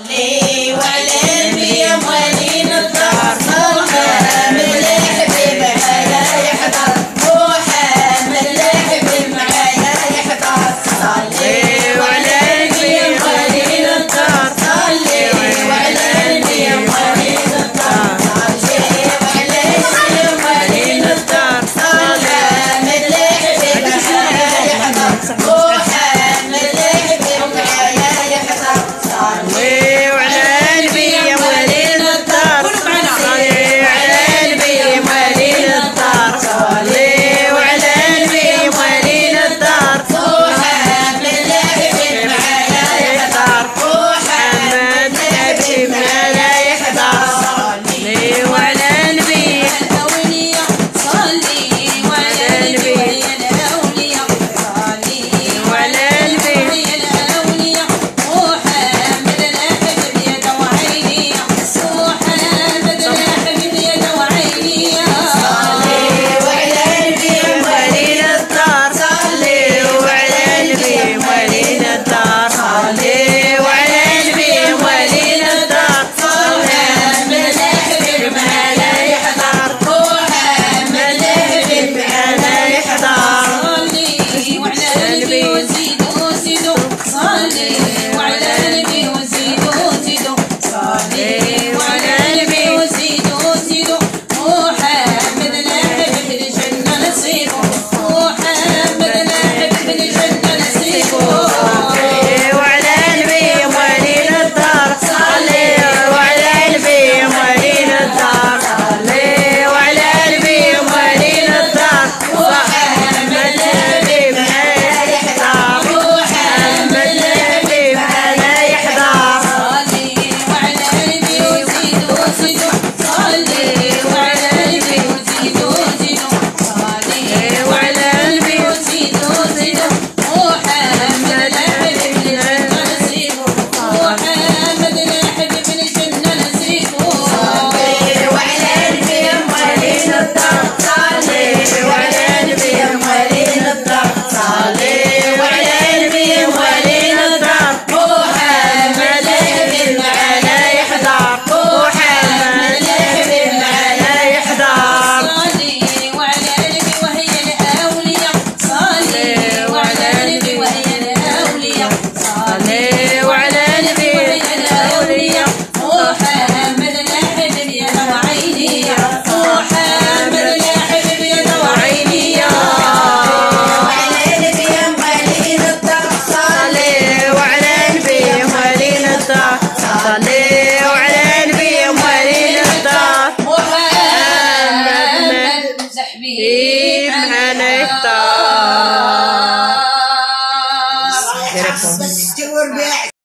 i Ali. ¡Eh! Nordeste.